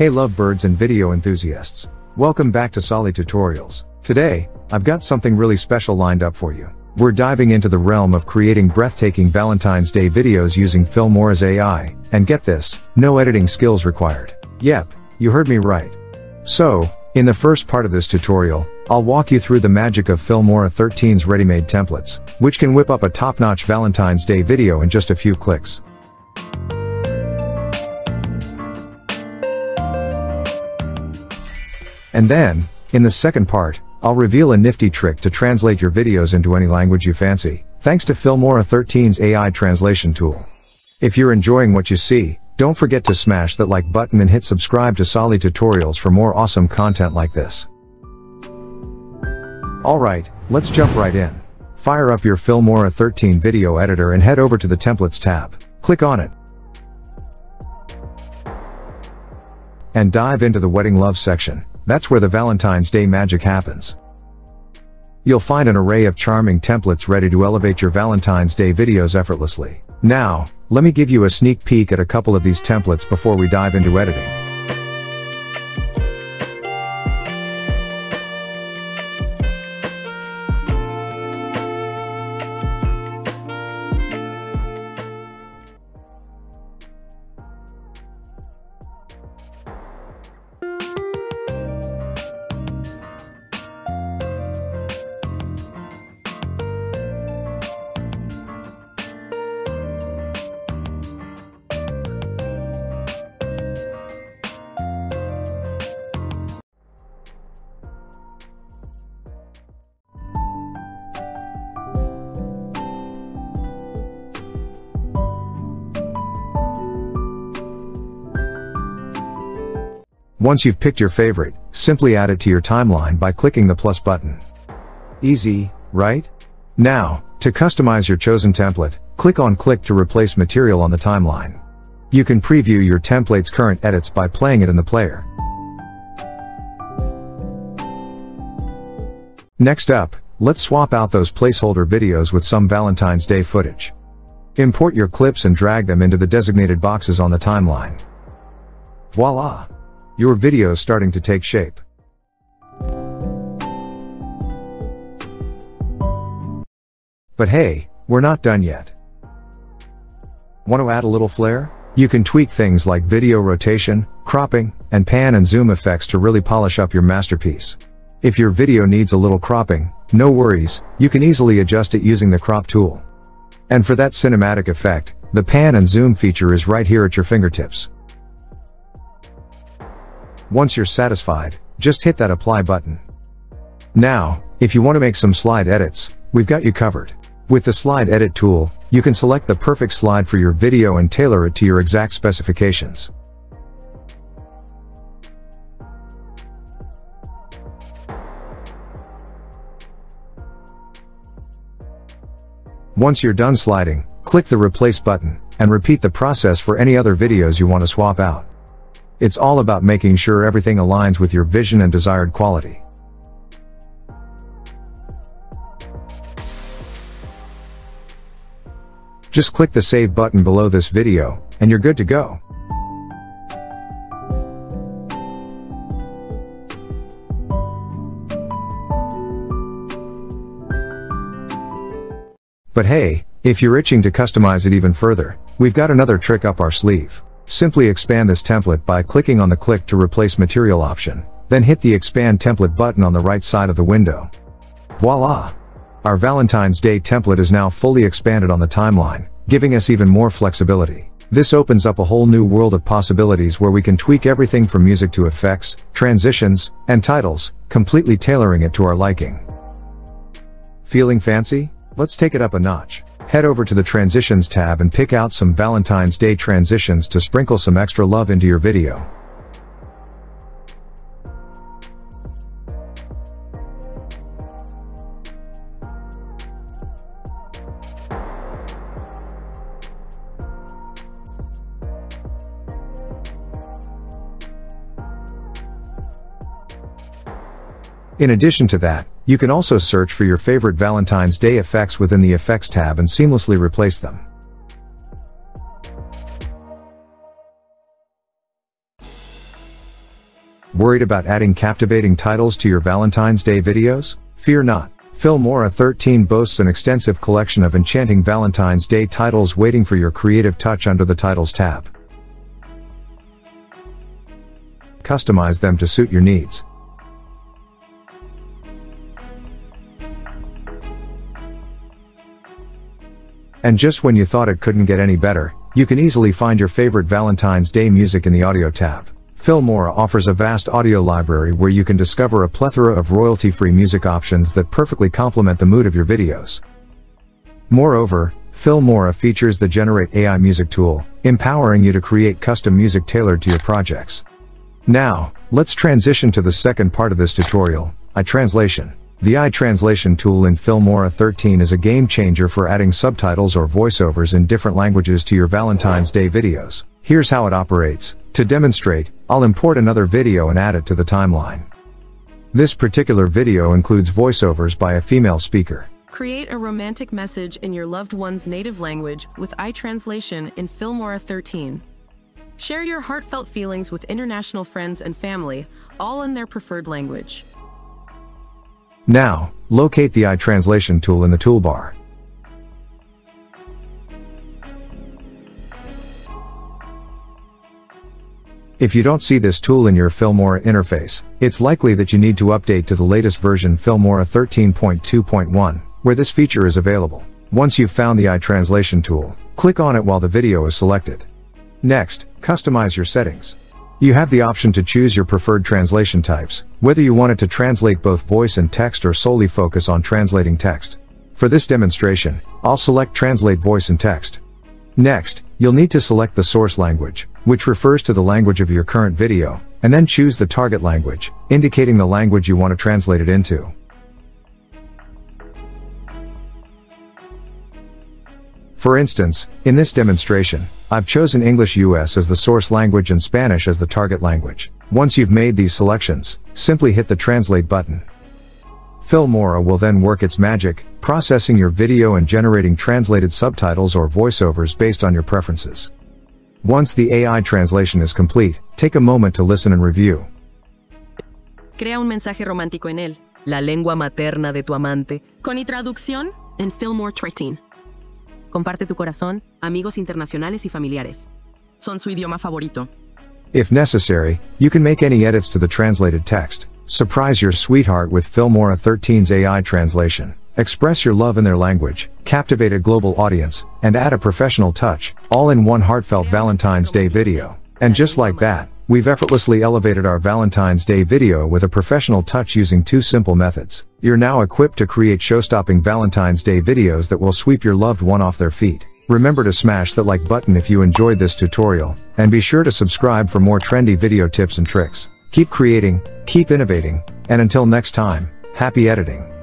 Hey lovebirds and video enthusiasts. Welcome back to Salih Tutorials. Today, I've got something really special lined up for you. We're diving into the realm of creating breathtaking Valentine's Day videos using Filmora's AI, and get this, no editing skills required. Yep, you heard me right. So, in the first part of this tutorial, I'll walk you through the magic of Filmora 13's ready-made templates, which can whip up a top-notch Valentine's Day video in just a few clicks. And then, in the second part, I'll reveal a nifty trick to translate your videos into any language you fancy, thanks to Filmora 13's AI translation tool. If you're enjoying what you see, don't forget to smash that like button and hit subscribe to Salih Tutorials for more awesome content like this. Alright, let's jump right in. Fire up your Filmora 13 video editor and head over to the Templates tab. Click on it. And dive into the Wedding Love section. That's where the Valentine's Day magic happens. You'll find an array of charming templates ready to elevate your Valentine's Day videos effortlessly. Now, let me give you a sneak peek at a couple of these templates before we dive into editing. Once you've picked your favorite, simply add it to your timeline by clicking the plus button. Easy, right? Now, to customize your chosen template, click on click to replace material on the timeline. You can preview your template's current edits by playing it in the player. Next up, let's swap out those placeholder videos with some Valentine's Day footage. Import your clips and drag them into the designated boxes on the timeline. Voila! Your video is starting to take shape. But hey, we're not done yet. Want to add a little flair? You can tweak things like video rotation, cropping, and pan and zoom effects to really polish up your masterpiece. If your video needs a little cropping, no worries, you can easily adjust it using the crop tool. And for that cinematic effect, the pan and zoom feature is right here at your fingertips. Once you're satisfied, just hit that apply button. Now, if you want to make some slide edits, we've got you covered. With the slide edit tool, you can select the perfect slide for your video and tailor it to your exact specifications. Once you're done sliding, click the replace button, and repeat the process for any other videos you want to swap out. It's all about making sure everything aligns with your vision and desired quality. Just click the save button below this video, and you're good to go. But hey, if you're itching to customize it even further, we've got another trick up our sleeve. Simply expand this template by clicking on the click to replace material option, then hit the expand template button on the right side of the window. Voila! Our Valentine's Day template is now fully expanded on the timeline, giving us even more flexibility. This opens up a whole new world of possibilities where we can tweak everything from music to effects, transitions, and titles, completely tailoring it to our liking. Feeling fancy? Let's take it up a notch. Head over to the Transitions tab and pick out some Valentine's Day transitions to sprinkle some extra love into your video. In addition to that, you can also search for your favorite Valentine's Day effects within the Effects tab and seamlessly replace them. Worried about adding captivating titles to your Valentine's Day videos? Fear not. Filmora 13 boasts an extensive collection of enchanting Valentine's Day titles waiting for your creative touch under the Titles tab. Customize them to suit your needs. And just when you thought it couldn't get any better, you can easily find your favorite Valentine's Day music in the Audio tab. Filmora offers a vast audio library where you can discover a plethora of royalty-free music options that perfectly complement the mood of your videos. Moreover, Filmora features the Generate AI music tool, empowering you to create custom music tailored to your projects. Now, let's transition to the second part of this tutorial, AI Translation. The AI Translation tool in Filmora 13 is a game changer for adding subtitles or voiceovers in different languages to your Valentine's Day videos. Here's how it operates. To demonstrate, I'll import another video and add it to the timeline. This particular video includes voiceovers by a female speaker. Create a romantic message in your loved one's native language with AI Translation in Filmora 13. Share your heartfelt feelings with international friends and family, all in their preferred language. Now, locate the AI Translation tool in the toolbar. If you don't see this tool in your Filmora interface, it's likely that you need to update to the latest version Filmora 13.2.1, where this feature is available. Once you've found the AI Translation tool, click on it while the video is selected. Next, customize your settings. You have the option to choose your preferred translation types, whether you want it to translate both voice and text or solely focus on translating text. For this demonstration, I'll select Translate Voice and Text. Next, you'll need to select the source language, which refers to the language of your current video, and then choose the target language, indicating the language you want to translate it into. For instance, in this demonstration, I've chosen English US as the source language and Spanish as the target language. Once you've made these selections, simply hit the translate button. Filmora will then work its magic, processing your video and generating translated subtitles or voiceovers based on your preferences. Once the AI translation is complete, take a moment to listen and review. Crea un mensaje romántico en él, la lengua materna de tu amante, con y traducción en Filmora 13. Comparte tu corazón, amigos internacionales y familiares. Son su idioma favorito. If necessary, you can make any edits to the translated text. Surprise your sweetheart with Filmora 13's AI translation. Express your love in their language, captivate a global audience, and add a professional touch, all in one heartfelt Valentine's Day video. And just like that, we've effortlessly elevated our Valentine's Day video with a professional touch using two simple methods. You're now equipped to create show-stopping Valentine's Day videos that will sweep your loved one off their feet. Remember to smash that like button if you enjoyed this tutorial, and be sure to subscribe for more trendy video tips and tricks. Keep creating, keep innovating, and until next time, happy editing.